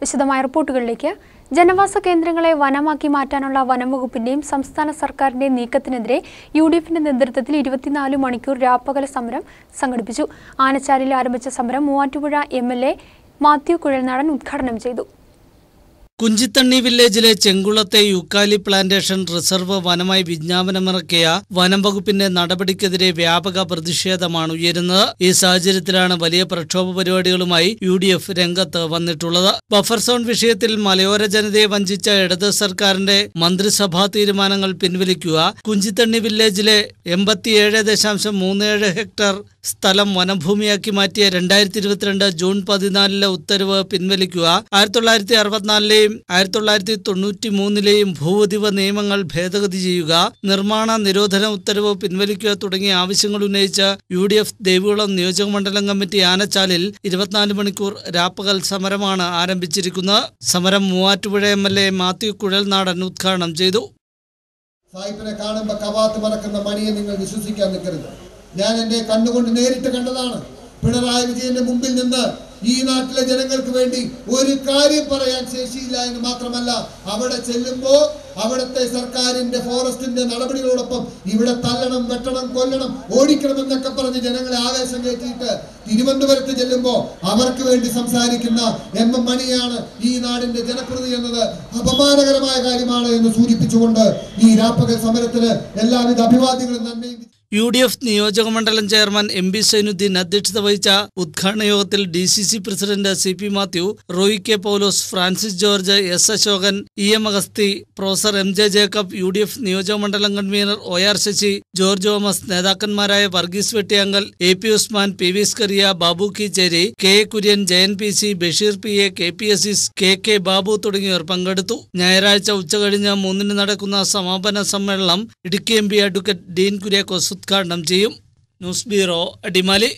വിശദമായ റിപ്പോർട്ടുകളിലേക്ക്. ജനവാസ കേന്ദ്രങ്ങളെ വനമാക്കി മാറ്റാനുള്ള വനംവകുപ്പിന്റെയും സംസ്ഥാന സർക്കാരിന്റെയും നീക്കത്തിനെതിരെ യു ഡി എഫിന്റെ നേതൃത്വത്തിൽ ഇരുപത്തിനാല് മണിക്കൂർ രാപ്പകൽ സമരം സംഘടിപ്പിച്ചു. ആനച്ചാലിൽ ആരംഭിച്ച സമരം Muvattupuzha M L A Mathew Kuzhalnadan ഉദ്ഘാടനം ചെയ്തു. കുഞ്ചിത്തണ്ണി വില്ലേജിലെ ചെങ്കുളത്തെ യുക്കാലി പ്ലാന്റേഷൻ റിസർവ് വനമായി വിജ്ഞാപനമിറക്കിയ വനം വകുപ്പിന്റെ നടപടിക്കെതിരെ വ്യാപക പ്രതിഷേധമാണ് ഉയരുന്നത്. ഈ സാഹചര്യത്തിലാണ് വലിയ പ്രക്ഷോഭ പരിപാടികളുമായി യു ഡി എഫ് രംഗത്ത് വന്നിട്ടുള്ളത്. ബഫർ സോൺ വിഷയത്തിൽ മലയോര ജനതയെ വഞ്ചിച്ച ഇടത് സർക്കാരിന്റെ മന്ത്രിസഭാ തീരുമാനങ്ങൾ പിൻവലിക്കുക. കുഞ്ചിത്തണ്ണി വില്ലേജിലെ എൺപത്തിയേഴ് ദശാംശം മൂന്ന് ഏഴ് ഹെക്ടർ സ്ഥലം വനഭൂമിയാക്കി മാറ്റിയ രണ്ടായിരത്തി ഇരുപത്തിരണ്ട് ജൂൺ പതിനാലിലെ ഉത്തരവ് പിൻവലിക്കുക. ആയിരത്തി തൊള്ളായിരത്തി ആയിരത്തി തൊള്ളായിരത്തി തൊണ്ണൂറ്റി മൂന്നിലെയും ഭൂവധിവ നിയമങ്ങൾ ഭേദഗതി ചെയ്യുക നിർമ്മാണ നിരോധന ഉത്തരവ് പിൻവലിക്കുക തുടങ്ങിയ ആവശ്യങ്ങൾ ഉന്നയിച്ച് യു ഡി എഫ് ദേവികുളം നിയോജകമണ്ഡലം കമ്മിറ്റി ആനച്ചാലിൽ ഇരുപത്തിനാല് മണിക്കൂർ രാപ്പകൽ സമരമാണ് ആരംഭിച്ചിരിക്കുന്നത്. സമരം Muvattupuzha M L A Mathew Kuzhalnadan ഉദ്ഘാടനം ചെയ്തു. സായിപ്പിനെ കാണുമ്പോ കവാത്ത് മറക്കുന്ന മണിയെ നിങ്ങൾ വിശ്വസിക്കാൻ നിൽക്കരുത്. ഞാൻ എന്റെ കണ്ണുകൊണ്ട് നേരിട്ട് കണ്ടതാണ്. പിണറായി വിജയന്റെ മുമ്പിൽ നിന്ന് ഈ നാട്ടിലെ ജനങ്ങൾക്ക് വേണ്ടി ഒരു കാര്യം പറയാൻ ശേഷിയില്ല എന്ന് മാത്രമല്ല അവിടെ ചെല്ലുമ്പോൾ അവിടുത്തെ സർക്കാരിന്റെ ഫോറസ്റ്റിന്റെ നടപടികളോടൊപ്പം ഇവിടെ തല്ലണം വെട്ടണം കൊല്ലണം ഓടിക്കണം എന്നൊക്കെ പറഞ്ഞ് ജനങ്ങളെ ആവേശം കയറ്റിയിട്ട് തിരുവനന്തപുരത്ത് ചെല്ലുമ്പോൾ അവർക്ക് വേണ്ടി സംസാരിക്കുന്ന എം എം മണിയാണ് ഈ നാടിന്റെ ജനപ്രതി എന്നത്. അപമാനകരമായ കാര്യമാണ് എന്ന് സൂചിപ്പിച്ചുകൊണ്ട് ഈ രാപ്പകൽ സമരത്തിന് എല്ലാവിധ അഭിവാദ്യങ്ങളും നന്ദിയും യു ഡി എഫ് നിയോജകമണ്ഡലം ചെയർമാൻ എം ബി സൈനുദ്ദീൻ അധ്യക്ഷത വഹിച്ച ഉദ്ഘാടന യോഗത്തിൽ D C C president C P Mathew Roy K Paulose Francis George S Ashokan E M Agasthy professor M J Jacob U D F നിയോജകമണ്ഡലം convener O R Sasi George Thomas നേതാക്കന്മാരായ Varghese Vettiyankal A P Usman P V Scaria Babu Keecheri K A Kurian Jayan P C Basheer P A K P Aziz K K Babu തുടങ്ങിയവർ പങ്കെടുത്തു. ഞായറാഴ്ച ഉച്ചകഴിഞ്ഞ് മൂന്നിന് നടക്കുന്ന സമാപന സമ്മേളനം Idukki M P advocate Dean Kuriakose ഉദ്ഘാടനം ചെയ്യും. News bureau Adimali.